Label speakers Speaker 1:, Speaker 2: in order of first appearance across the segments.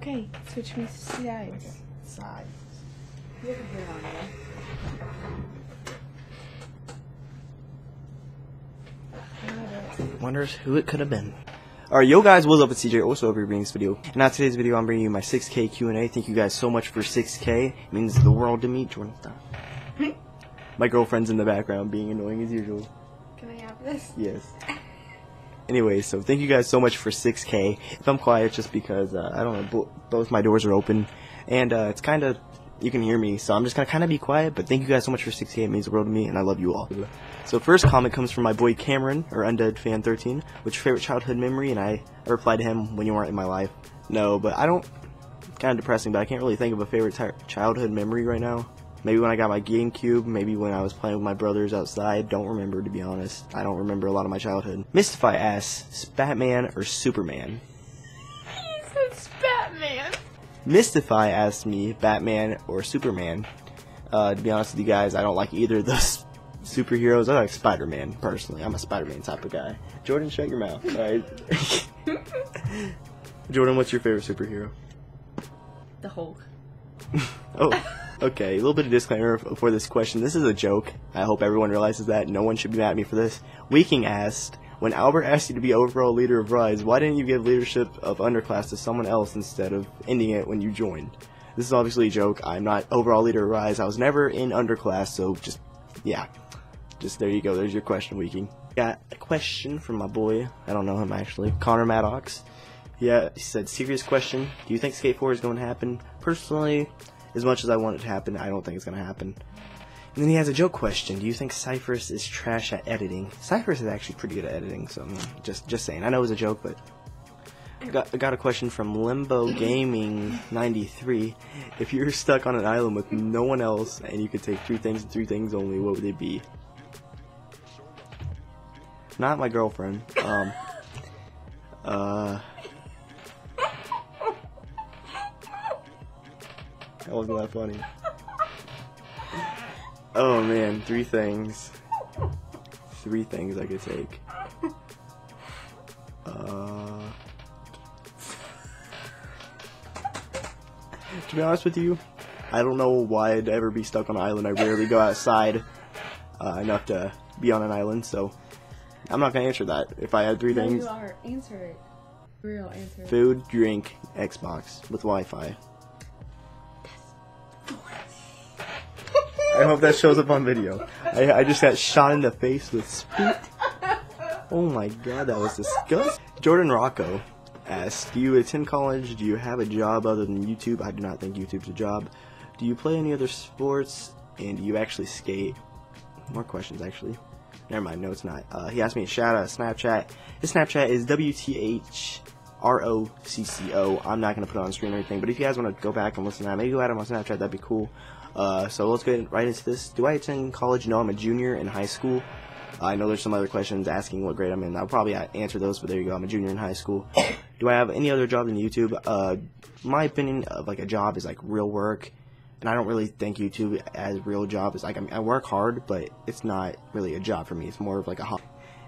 Speaker 1: Okay, switch me to sides.
Speaker 2: Sides.
Speaker 1: You have a hair on you.
Speaker 2: Wonders who it could have been. Alright, yo guys, what's up? It's CJ, also over here bringing this video. And now today's video, I'm bringing you my 6K Q&A. Thank you guys so much for 6K. It means the world to me. Jordan, stop. my girlfriend's in the background being annoying as usual.
Speaker 1: Can I have this?
Speaker 2: Yes. Anyway, so thank you guys so much for 6K. If I'm quiet, just because, uh, I don't know, bo- both my doors are open. And uh, it's kind of, you can hear me, so I'm just to kind of be quiet. But thank you guys so much for 6K. It means the world to me, and I love you all. So first comment comes from my boy Cameron, or Undead Fan 13. which favorite childhood memory? And I, I replied to him, when you weren't in my life. No, but I don't, kind of depressing, but I can't really think of a favorite childhood memory right now. Maybe when I got my GameCube, maybe when I was playing with my brothers outside. Don't remember, to be honest. I don't remember a lot of my childhood. Mystify asks, Batman or Superman?
Speaker 1: It's Batman.
Speaker 2: Mystify asked me, Batman or Superman? Uh, to be honest with you guys, I don't like either of those superheroes. I like Spider-Man, personally. I'm a Spider-Man type of guy. Jordan, shut your mouth, alright? Jordan, what's your favorite superhero?
Speaker 1: The Hulk.
Speaker 2: Oh, okay. A little bit of disclaimer for this question. This is a joke. I hope everyone realizes that. No one should be mad at me for this. Weeking asked, when Albert asked you to be overall leader of Rise, why didn't you give leadership of underclass to someone else instead of ending it when you joined? This is obviously a joke. I'm not overall leader of Rise. I was never in underclass, so just, yeah. Just there you go. There's your question, Weeking. Got a question from my boy. I don't know him actually. Connor Maddox. Yeah, he said, serious question. Do you think Skate 4 is going to happen? Personally, as much as I want it to happen, I don't think it's going to happen. And then he has a joke question. Do you think Cyphers is trash at editing? Cyphers is actually pretty good at editing, so mm, just just saying. I know it was a joke, but I got, got a question from Limbo Gaming 93. If you're stuck on an island with no one else and you could take three things and three things only, what would they be? Not my girlfriend. Um. Uh. That wasn't that funny. Oh man, three things. Three things I could take. Uh, to be honest with you, I don't know why I'd ever be stuck on an island. I rarely go outside uh, enough to be on an island, so I'm not gonna answer that. If I had three
Speaker 1: No,
Speaker 2: things:
Speaker 1: you are. Answer it. Real answer.
Speaker 2: food, drink, Xbox with Wi-Fi. Hope that shows up on video. I, I just got shot in the face with spit. Oh my god, that was disgusting. Jordan Rocco asks, Do you attend college? Do you have a job other than YouTube? I do not think YouTube's a job. Do you play any other sports? And do you actually skate? More questions, actually. Never mind, no, it's not. Uh, he asked me to shout out Snapchat. His Snapchat is WTH. R O C C O. I'm not gonna put it on screen or anything, but if you guys want to go back and listen to that, maybe go add him on Snapchat. That'd be cool. Uh, so let's get right into this. Do I attend college? No, I'm a junior in high school. I know there's some other questions asking what grade I'm in. I'll probably answer those, but there you go. I'm a junior in high school. Do I have any other job than YouTube? Uh, my opinion of like a job is like real work, and I don't really think YouTube as real job is like I, mean, I work hard, but it's not really a job for me. It's more of like a hobby.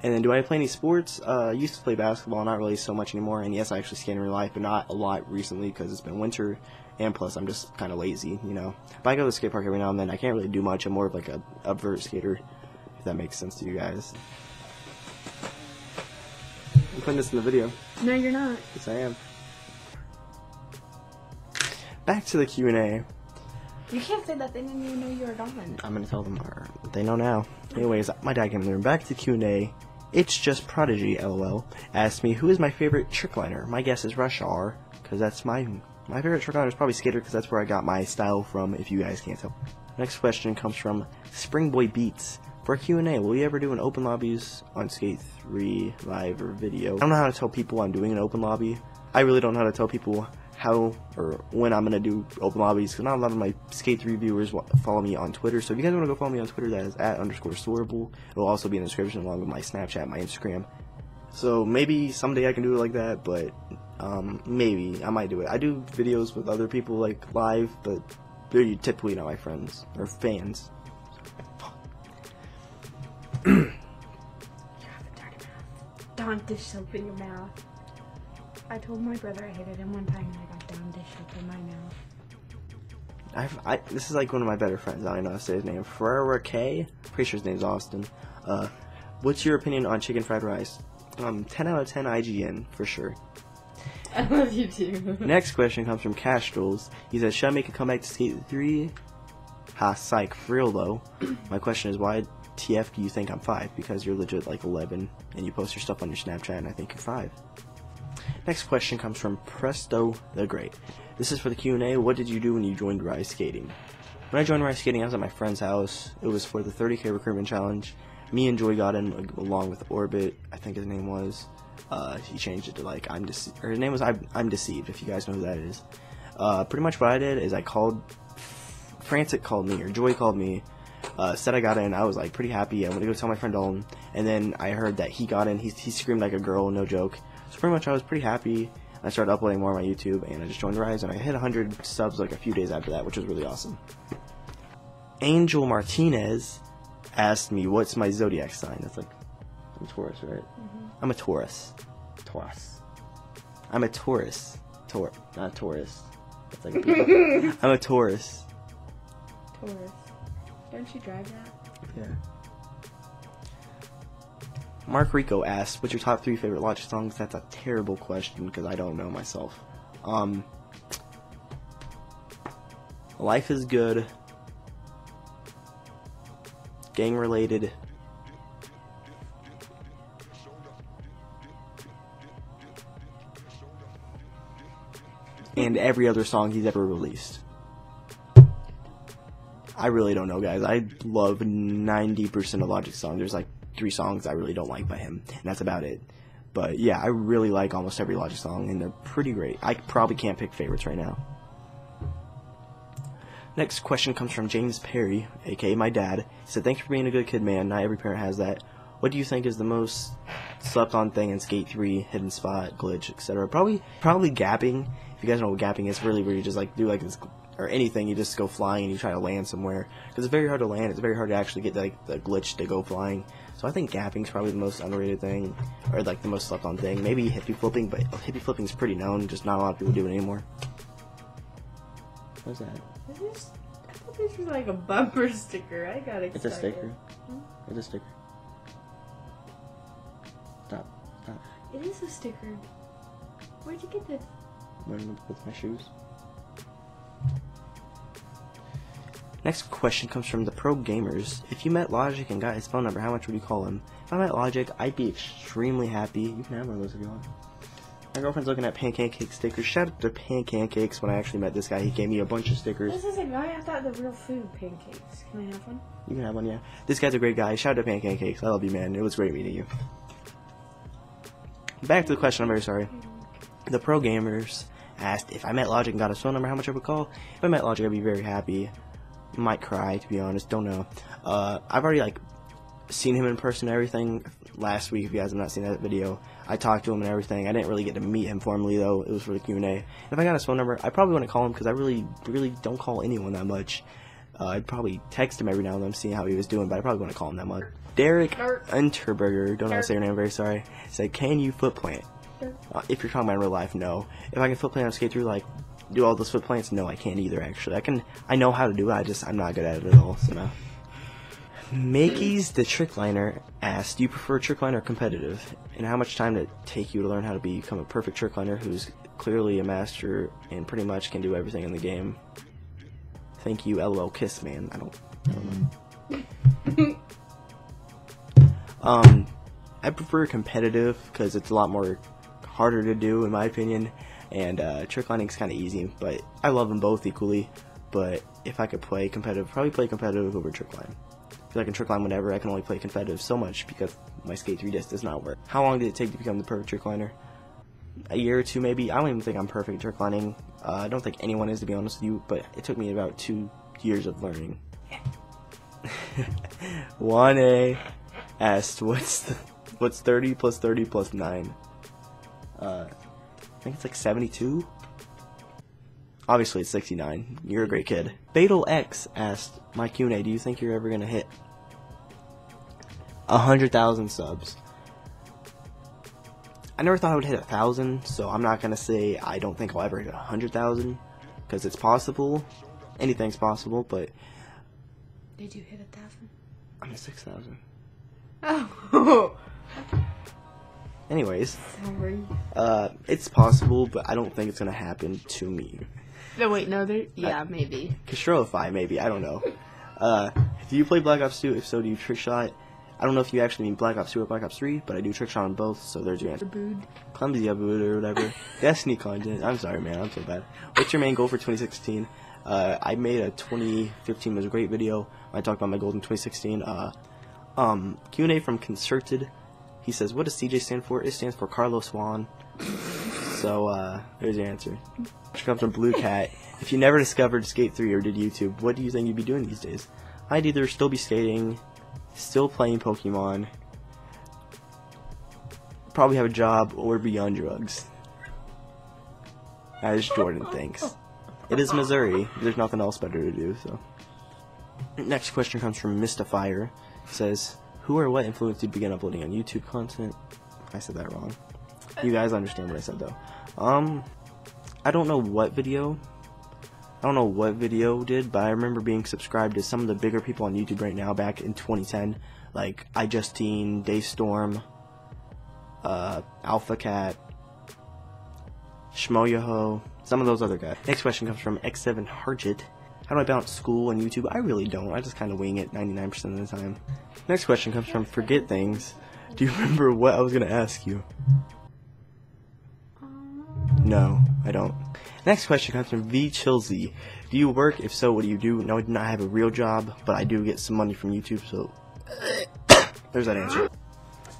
Speaker 2: And then, do I play any sports? Uh, I used to play basketball, not really so much anymore. And yes, I actually skate in real life, but not a lot recently because it's been winter, and plus I'm just kind of lazy, you know. But I go to the skate park every now and then. I can't really do much. I'm more of like a upvert skater, if that makes sense to you guys. I'm putting this in the video.
Speaker 1: No, you're not.
Speaker 2: Yes, I am. Back to the Q and A.
Speaker 1: You can't say that. They didn't even know you were gone.
Speaker 2: I'm gonna tell them. Or they know now. Anyways, my dad came in. Back to Q and A. It's just Prodigy, lol. Asked me who is my favorite trick liner. My guess is Rush R, because that's my my favorite trick liner is probably Skater, because that's where I got my style from. If you guys can't tell. Next question comes from Springboy Beats. For Q and A, will you ever do an open lobbies on Skate 3 live or video? I don't know how to tell people I'm doing an open lobby. I really don't know how to tell people how or when I'm gonna do open lobbies because not a lot of my Skate 3 viewers follow me on Twitter. So if you guys want to go follow me on Twitter, that is at underscore Sorable. It'll also be in the description along with my Snapchat, my Instagram. So maybe someday I can do it like that, but um, maybe I might do it. I do videos with other people like live, but they're typically not my friends or fans.
Speaker 1: You have a dirty mouth. Don't dish soap in your mouth. I told my brother I hated him one time and I got Dawn dish soap in my mouth.
Speaker 2: I've, I, this is like one of my better friends. I don't know how to say his name. Ferrera K. Pretty sure his name's Austin. Uh, what's your opinion on chicken fried rice? Um, 10 out of 10 IGN for sure.
Speaker 1: I love you too.
Speaker 2: Next question comes from Castrals. He says, "Should I make a comeback to Skate 3?" Ha, psych. For real though. My question is, why TF do you think I'm five? Because you're legit like 11, and you post your stuff on your Snapchat, and I think you're five. Next question comes from Presto the Great. This is for the Q&A. What did you do when you joined Rise Skating? When I joined Rise Skating, I was at my friend's house. It was for the 30k recruitment challenge. Me and Joy got in like, along with Orbit, I think his name was. Uh, he changed it to like I'm deceived. Or his name was I'm, I'm deceived. If you guys know who that is. Uh, pretty much what I did is I called. Frantic called me or Joy called me. Uh, said I got in. I was like pretty happy. I went to go tell my friend Dalton, and then I heard that he got in. He he screamed like a girl, no joke. So pretty much I was pretty happy. I started uploading more on my YouTube, and I just joined Rise, and I hit 100 subs like a few days after that, which was really awesome. Angel Martinez asked me, "What's my zodiac sign?" That's like I'm Taurus, right? I'm a Taurus. Taurus. I'm a Taurus. Tor, not Taurus. That's like a I'm a Taurus.
Speaker 1: Taurus. Don't you drive that?
Speaker 2: Yeah. Mark Rico asked, "What's your top three favorite Logic songs?" That's a terrible question because I don't know myself. Um, Life is good. Gang related. And every other song he's ever released. I really don't know, guys. I love 90% of Logic's songs. There's like three songs I really don't like by him, and that's about it. But yeah, I really like almost every Logic song, and they're pretty great. I probably can't pick favorites right now. Next question comes from James Perry, aka my dad. He said, Thanks for being a good kid, man. Not every parent has that. What do you think is the most slept on thing in Skate 3, hidden spot, glitch, etc.? Probably probably gapping. If you guys know what gapping is, really where you just like do like this or anything, you just go flying and you try to land somewhere. Because it's very hard to land. It's very hard to actually get like the glitch to go flying. So I think gapping is probably the most underrated thing, or like the most slept on thing. Maybe hippie flipping, but hippie flipping is pretty known. Just not a lot of people do it anymore. What's that?
Speaker 1: Is this? I thought this was like a bumper sticker. I got excited.
Speaker 2: It's a sticker. It's a sticker. Stop. Stop.
Speaker 1: It is a sticker. Where'd you get this?
Speaker 2: Wearing with my shoes. Next question comes from the Pro Gamers. If you met Logic and got his phone number, how much would you call him? If I met Logic, I'd be extremely happy. You can have one of those if you want. My girlfriend's looking at pancake stickers. Shout out to pancakes. When I actually met this guy, he gave me a bunch of stickers.
Speaker 1: This is a guy. I thought the real food pancakes. Can I have one?
Speaker 2: You can have one, yeah. This guy's a great guy. Shout out to pancakes. I love you, man. It was great meeting you. Back to the question. I'm very sorry. The pro gamers asked if I met Logic and got his phone number, how much I would call. If I met Logic, I'd be very happy. Might cry, to be honest. Don't know. Uh, I've already like seen him in person everything last week. If you guys have not seen that video, I talked to him and everything. I didn't really get to meet him formally though. It was for the Q and A. If I got his phone number, I probably want to call him because I really, really don't call anyone that much. Uh, I'd probably text him every now and then, see how he was doing, but I probably want to call him that much. Derek
Speaker 1: Derek.
Speaker 2: Unterberger, don't know how to say your name. Very sorry. Said, "Can you foot plant?" Uh, if you're talking about in real life, no. If I can foot plant on Skate 3, like do all those foot plants, no, I can't either. Actually, I can. I know how to do it. I just I'm not good at it at all. So no. Makey's the trick liner asked, "Do you prefer trick liner or competitive? And how much time did it take you to learn how to become a perfect trick liner who's clearly a master and pretty much can do everything in the game?" Thank you, LOL Kiss Man. I don't. I don't know. Um, I prefer competitive because it's a lot more harder to do, in my opinion. And uh, trick lining's kind of easy, but I love them both equally. But if I could play competitive, probably play competitive over trick line. Because I can trick line whenever, I can only play competitive so much because my skate 3 disc does not work. How long did it take to become the perfect trick liner? A year or two, maybe. I don't even think I'm perfect at trick lining. Uh, I don't think anyone is, to be honest with you. But it took me about two years of learning. 1A asked, "What's the, what's 30 plus 30 9?" Uh, I think it's like 72. Obviously, it's 69. You're a great kid. Fatal X asked, "Mike Une, do you think you're ever gonna hit a hundred thousand subs?" I never thought I would hit a thousand, so I'm not gonna say I don't think I'll ever hit a hundred thousand, because it's possible. anything's possible, but
Speaker 1: Did you hit a thousand?
Speaker 2: I'm at 6,000.
Speaker 1: Oh,
Speaker 2: Anyways,
Speaker 1: sorry.
Speaker 2: uh, it's possible, but I don't think it's gonna happen to me.
Speaker 1: No, wait, no, there. Yeah, maybe.
Speaker 2: Castrolify, maybe, I don't know. Uh, do you play Black Ops 2? If so, do you trick shot? I don't know if you actually mean Black Ops 2 or Black Ops 3, but I do trick shot on both, so there's your answer.
Speaker 1: Booed.
Speaker 2: Clumsy Abu or whatever. Destiny content. I'm sorry, man. I'm so bad. What's your main goal for 2016? Uh, I made a 2015 was a great video. I talked about my goals in 2016. Uh, um, Q&A from Concerted. He says, "What does CJ stand for?" It stands for Carlos Swan. So uh, there's your answer. Which comes from Blue Cat. If you never discovered Skate 3 or did YouTube, what do you think you'd be doing these days? I'd either still be skating, still playing Pokemon, probably have a job, or be on drugs. As Jordan thinks. It is Missouri. There's nothing else better to do, so. Next question comes from Mystifier. It says, Who or what influenced you to begin uploading on YouTube content? I said that wrong. You guys understand what I said though. Um, I don't know what video. I don't know what video did, but I remember being subscribed to some of the bigger people on YouTube right now back in 2010, like I iJustine, Daystorm, uh, Alpha Cat, Schmoyoho, some of those other guys. Next question comes from X7 Harjit. How do I balance school and YouTube? I really don't. I just kind of wing it 99% of the time. Next question comes from Forget Things. Do you remember what I was going to ask you? No, I don't. Next question comes from V Chilsey. Do you work? If so, what do you do? No, I do not have a real job, but I do get some money from YouTube, so there's that answer.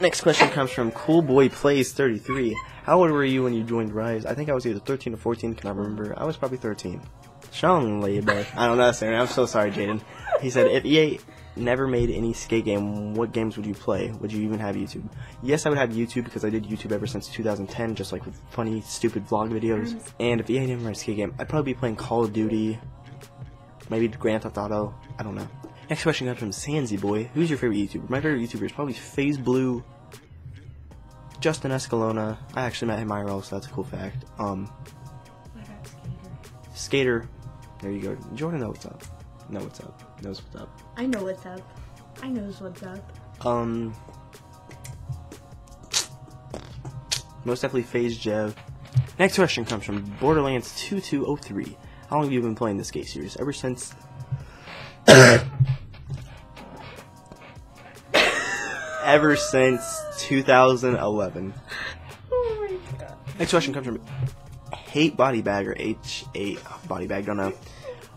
Speaker 2: Next question comes from Cool Boy Plays 33. How old were you when you joined Rise? I think I was either 13 or 14, can I remember? I was probably 13. Sean Labor. I don't know, sir. I'm so sorry, Jaden. He said, if EA never made any skate game, what games would you play? Would you even have YouTube? Yes, I would have YouTube because I did YouTube ever since 2010, just like with funny, stupid vlog videos. And if EA never made a skate game, I'd probably be playing Call of Duty, maybe Grand Theft Auto. I don't know. Next question comes from Sanzy Boy. Who's your favorite YouTuber? My favorite YouTuber is probably FaZe Blu, Justin Escalona. I actually met him in IRL, so that's a cool fact. Um,
Speaker 1: Skater?
Speaker 2: Skater. There you go. Jordan knows what's up. Know what's up. Knows what's up.
Speaker 1: I know what's up. I knows what's up.
Speaker 2: Um, most definitely FaZe Jev. Next question comes from Borderlands 2203. How long have you been playing this game series? Ever since. Ever since 2011.
Speaker 1: Oh my god.
Speaker 2: Next question comes from Hate Body Bag or H8 Body Bag. Don't know.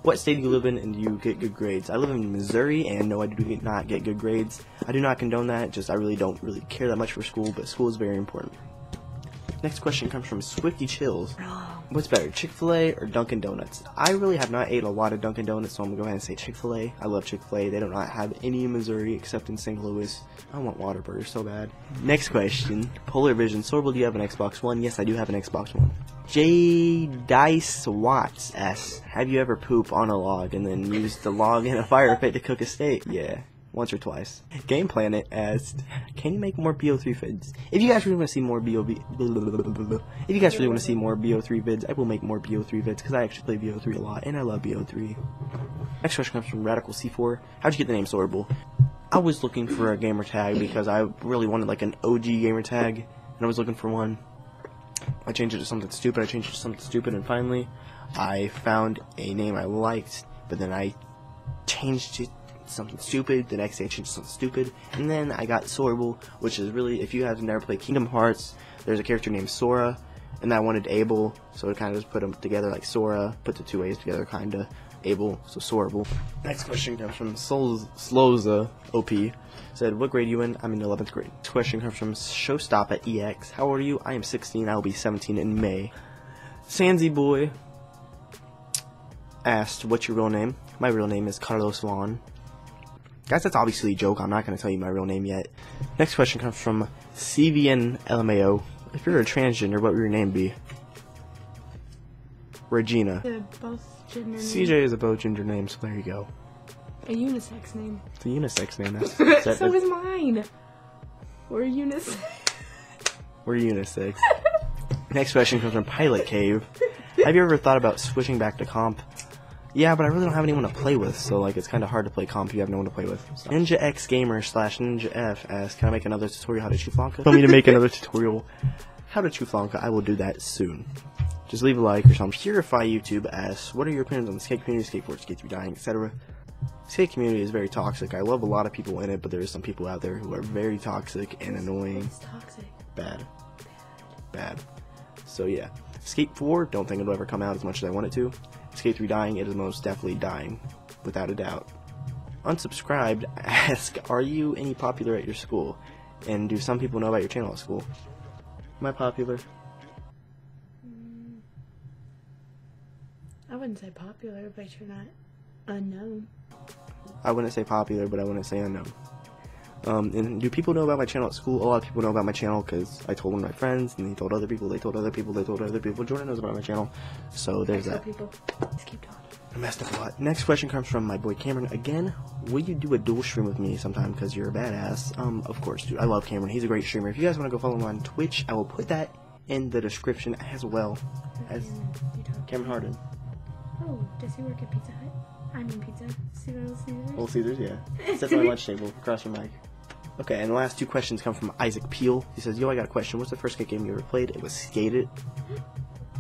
Speaker 2: What state do you live in and do you get good grades? I live in Missouri and no, I do not get good grades. I do not condone that. Just I really don't really care that much for school, but school is very important. Next question comes from Swifty Chills. What's better, Chick Fil A or Dunkin' Donuts? I really have not ate a lot of Dunkin' Donuts, so I'm gonna go ahead and say Chick Fil A. I love Chick Fil A. They do not have any in Missouri except in St. Louis. I want Whataburger so bad. Next question: Polar Vision. Sorbo, do you have an Xbox One? Yes, I do have an Xbox One. J Dice Watts asks, Have you ever poop on a log and then used the log in a fire pit to cook a steak? Yeah. Once or twice. Game Planet asked, "Can you make more BO3 vids? If you guys really want to see more BO, if you guys really want to see more BO3 vids, I will make more BO3 vids because I actually play BO3 a lot and I love BO3." Next question comes from Radical C4. How'd you get the name Sorable? I was looking for a gamer tag because I really wanted like an OG gamer tag, and I was looking for one. I changed it to something stupid. I changed it to something stupid, and finally, I found a name I liked. But then I changed it something stupid. The next day, I changed something stupid, and then I got Sorable, which is really, if you have never played Kingdom Hearts, there's a character named Sora, and I wanted Abel, so it kind of just put them together like Sora, put the two A's together, kind of. Abel, so Sorable. Next question comes from Sol- Sloza OP. Said, what grade are you in? I'm in 11th grade. Next question comes from Showstop at EX. How old are you? I am 16. I will be 17 in May. Sanzy Boy asked, what's your real name? My real name is Carlos Juan. Guys, that's obviously a joke. I'm not going to tell you my real name yet. Next question comes from CVN LMAO. If you're a transgender, what would your name be? Regina. CJ is a both gender name, so there you go.
Speaker 1: A unisex name.
Speaker 2: It's a unisex name. That's, that,
Speaker 1: so is mine. We're unisex.
Speaker 2: we're unisex. Next question comes from Pilot Cave. Have you ever thought about switching back to comp? Yeah, but I really don't have anyone to play with, so like it's kind of hard to play comp if you have no one to play with. So. Ninja X Gamer slash Ninja F asks, "Can I make another tutorial how to chew Flanka?" Tell me to make another tutorial how to chew Flanka. I will do that soon. Just leave a like or something. Purify YouTube asks, "What are your opinions on the skate community, skateboard, Skate 3 dying, etc." Skate community is very toxic. I love a lot of people in it, but there's some people out there who are very toxic and annoying.
Speaker 1: It's toxic.
Speaker 2: Bad. Bad. So yeah. Skate 4, don't think it'll ever come out as much as I want it to. Skate 3 dying, it is most definitely dying. Without a doubt. Unsubscribed, ask, are you any popular at your school? And do some people know about your channel at school? Am I popular? Mm.
Speaker 1: I wouldn't say popular, but you're not unknown.
Speaker 2: I wouldn't say popular, but I wouldn't say unknown. Um, and do people know about my channel at school? A lot of people know about my channel because I told one of my friends, and they told other people, they told other people, they told other people. Jordan knows about my channel, so there's that.
Speaker 1: people, just keep talking.
Speaker 2: I messed up a lot. Next question comes from my boy Cameron. Again, will you do a dual stream with me sometime because you're a badass? Um, of course, dude. I love Cameron. He's a great streamer. If you guys want to go follow him on Twitch, I will put that in the description as well as. Cameron Harden.
Speaker 1: Oh, does he work at Pizza Hut? I mean Pizza. Little Caesars.
Speaker 2: Little Caesars, yeah. Sits on my lunch table across from Mike. Okay, and the last two questions come from Isaac Peel. He says, Yo, I got a question. What's the first skate game you ever played? It was Skate It.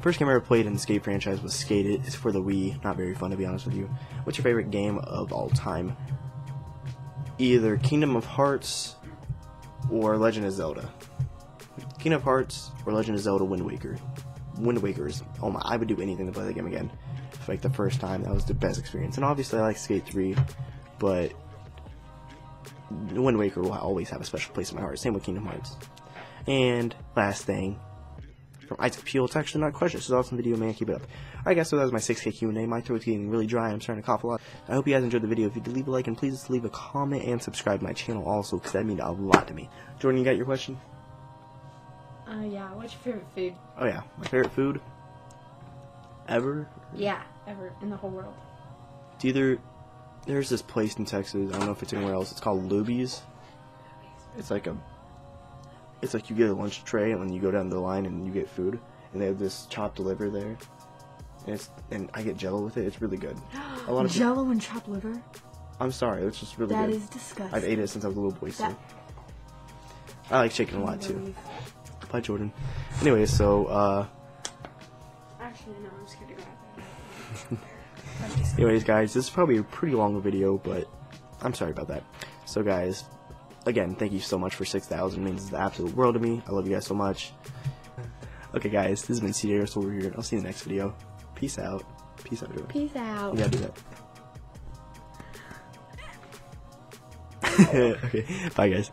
Speaker 2: First game I ever played in the skate franchise was Skate It. It's for the Wii. Not very fun, to be honest with you. What's your favorite game of all time? Either Kingdom of Hearts or Legend of Zelda. Kingdom of Hearts or Legend of Zelda Wind Waker. Wind Waker is, oh my, I would do anything to play that game again. For like the first time, that was the best experience. And obviously, I like Skate 3, but Wind Waker will always have a special place in my heart. Same with Kingdom Hearts. And last thing, from Isaac Peel, it's actually not a question. This is an awesome video, man. Keep it up. Alright, guys, so that was my 6K Q&A. My throat's getting really dry. I'm starting to cough a lot. I hope you guys enjoyed the video. If you did, leave a like and please leave a comment and subscribe to my channel also, because that means a lot to me. Jordan, you got your question?
Speaker 1: Uh, yeah. What's your favorite food?
Speaker 2: Oh yeah, my favorite food ever.
Speaker 1: Yeah, ever in the whole world.
Speaker 2: It's either there's this place in Texas. I don't know if it's anywhere else. It's called Luby's. It's like a, it's like you get a lunch tray and then you go down the line and you get food, and they have this chopped liver there. And it's and I get Jello with it. It's really good. A lot of people,
Speaker 1: Jello and chopped liver.
Speaker 2: I'm sorry, it's just really
Speaker 1: That
Speaker 2: good.
Speaker 1: is disgusting.
Speaker 2: I've ate it since I was a little boy. So
Speaker 1: That-
Speaker 2: I like chicken a lot too. Bye, Jordan. Anyway, so uh,
Speaker 1: Actually, no. I'm scared to go out there.
Speaker 2: Anyways, guys, this is probably a pretty long video, but I'm sorry about that. So, guys, again, thank you so much for 6,000. It means the absolute world to me. I love you guys so much. Okay, guys, this has been CJ over here. I'll see you in the next video. Peace out. Peace out, everyone.
Speaker 1: Peace out.
Speaker 2: You gotta do that. okay, bye, guys.